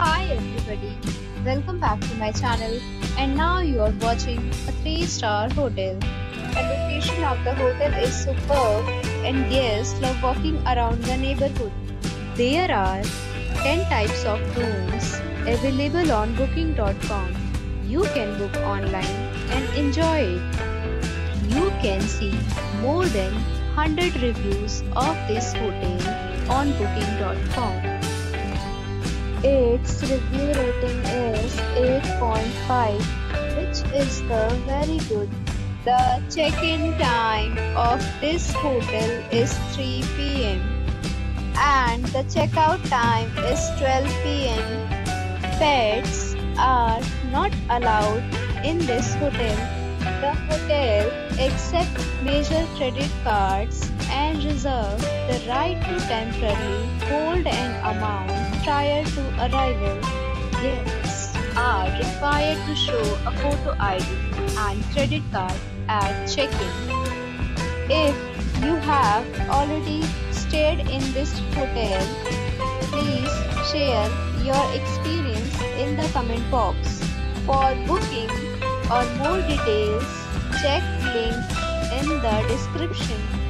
Hi everybody, welcome back to my channel and now you are watching a 3-star hotel. The location of the hotel is superb and guests love walking around the neighborhood. There are 10 types of rooms available on booking.com. You can book online and enjoy it. You can see more than 100 reviews of this hotel on booking.com. Its review rating is 8.5, which is the very good. The check-in time of this hotel is 3 p.m. and the checkout time is 12 p.m. Pets are not allowed in this hotel. The hotel accepts major credit cards and right to temporarily hold an amount prior to arrival. Guests are required to show a photo ID and credit card at check-in. If you have already stayed in this hotel, please share your experience in the comment box. For booking or more details, check link in the description.